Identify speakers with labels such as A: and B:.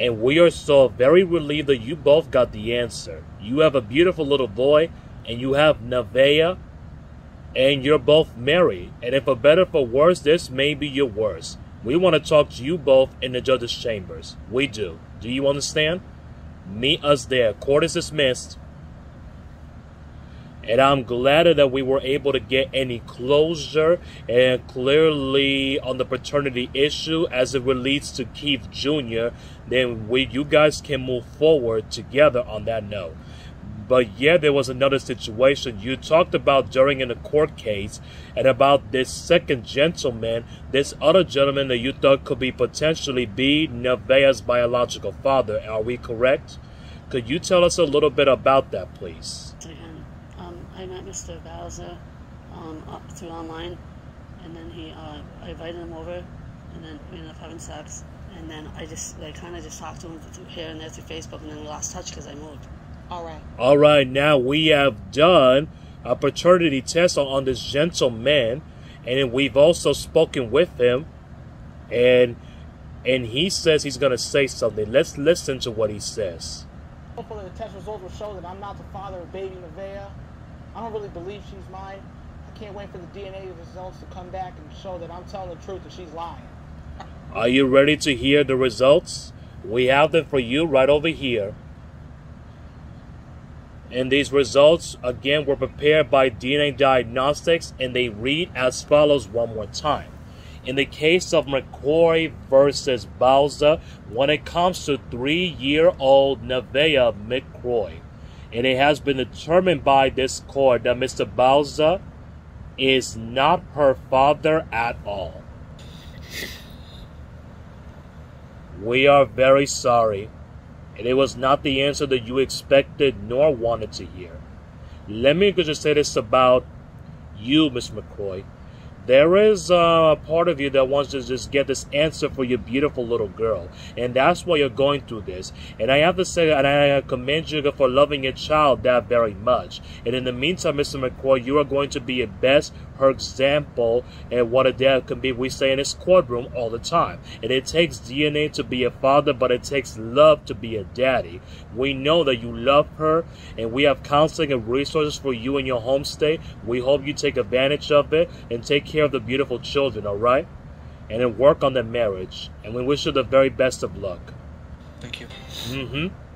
A: And we are so very relieved that you both got the answer. You have a beautiful little boy, and you have Nevaeh, and you're both married. And if for better for worse, this may be your worst. We want to talk to you both in the judge's chambers. We do. Do you understand? Meet us there. Court is dismissed. And I'm glad that we were able to get any closure and clearly on the paternity issue as it relates to Keith Jr. Then we, you guys can move forward together on that note. But yeah, there was another situation you talked about during in the court case and about this second gentleman, this other gentleman that you thought could be potentially be Nevaeh's biological father. Are we correct? Could you tell us a little bit about that, please?
B: I met Mr. Bowser um, through online, and then he, uh, I invited him over, and then we ended up having sex, and then I just, like, kind of just talked to him through, here and there through Facebook, and then we lost touch because I moved.
C: All right.
A: All right, now we have done a paternity test on, on this gentleman, and we've also spoken with him, and and he says he's gonna say something. Let's listen to what he says.
C: Hopefully, the test results will show that I'm not the father of baby Nevaeh. I don't really believe she's mine. I can't wait for the DNA results to come back and show that I'm telling the truth and she's lying.
A: Are you ready to hear the results? We have them for you right over here. And these results, again, were prepared by DNA Diagnostics, and they read as follows one more time. In the case of McCoy versus Bowser, when it comes to three year old Nevaeh McCoy, and it has been determined by this court that Mr. Bowser is not her father at all. We are very sorry, and it was not the answer that you expected nor wanted to hear. Let me just say this about you, Miss McCoy there is a part of you that wants to just get this answer for your beautiful little girl. And that's why you're going through this. And I have to say, and I commend you for loving your child that very much. And in the meantime, Mr. McCoy, you are going to be a best her example and what a dad can be. We say in this courtroom all the time. And it takes DNA to be a father, but it takes love to be a daddy. We know that you love her, and we have counseling and resources for you in your home state. We hope you take advantage of it and take care of the beautiful children, all right? And then work on the marriage. And we wish you the very best of luck.
D: Thank you.
A: Mm-hmm.